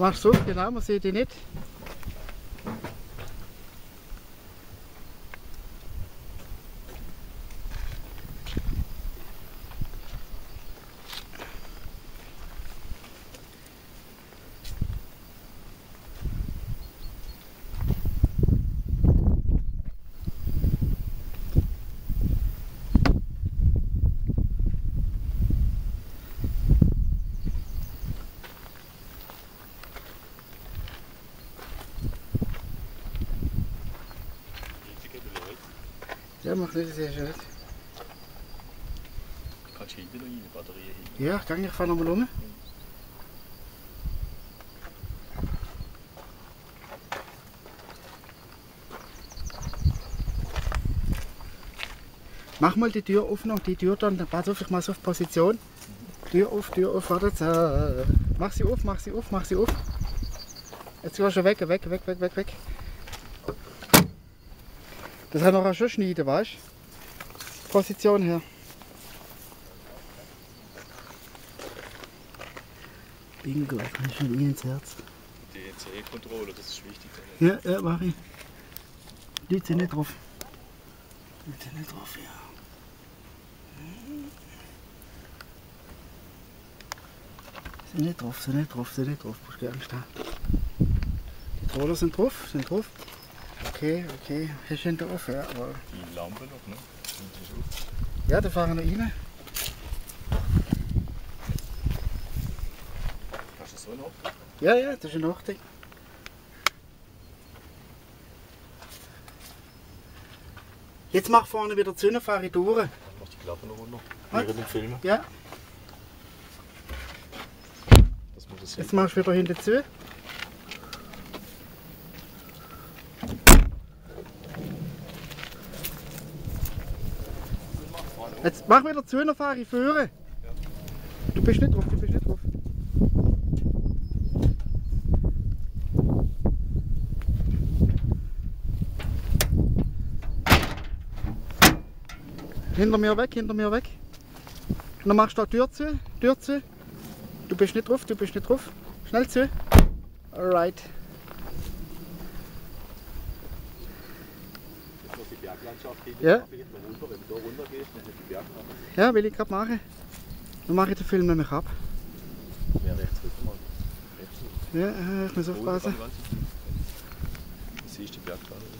Machst du, genau, man sieht die nicht. Schön. Kannst du hinten noch rein, Batterie hinten. Ja, gang ich fahr nochmal um. Mach mal die Tür auf noch, die Tür dann, dann pass auf, ich mach's auf Position. Tür auf, Tür auf, warte jetzt. äh, Mach sie auf, mach sie auf, mach sie auf. Jetzt gehst du weg, weg, weg, weg, weg, weg. Das hat noch auch schon schneiden, weißt du? Position her. Bingo, kann ich schon ins Herz. DNC-Kontrolle, das ist wichtig. Ja, ja, mach ich. Leute sind nicht drauf. Leute sind nicht drauf, ja. Sind nicht drauf, sind nicht drauf, sind nicht drauf, musst du Angst haben. Die Troller sind drauf, sind drauf. Okay, okay, hier sind drauf, ja, aber. Die Lampe noch, ne? Ja, da fahren wir rein. Hast du so noch? Ja, ja, das ist in Ordnung. Jetzt mach vorne wieder zu, dann fahre ich durch. Mach die Klappe noch runter. Während dem Filmen. Ja, jetzt machst du wieder hinten zu. Jetzt mach wieder zu, dann fahre ich führen. Du bist nicht drauf, du bist nicht drauf. Hinter mir weg, hinter mir weg. Und dann machst du da Tür zu, Tür zu. Du bist nicht drauf, du bist nicht drauf. Schnell zu. Alright. Jetzt noch die Berglandschaft hinten. Ja. Runter. Wenn du da runter gehst, dann du die Berglandschaft. Ja, will ich gerade machen. Dann mache ich den Film nämlich ab. Mehr rechts rüber mal. Rechts. Ja, äh, ich muss aufpassen. Du siehst die Berglandschaft.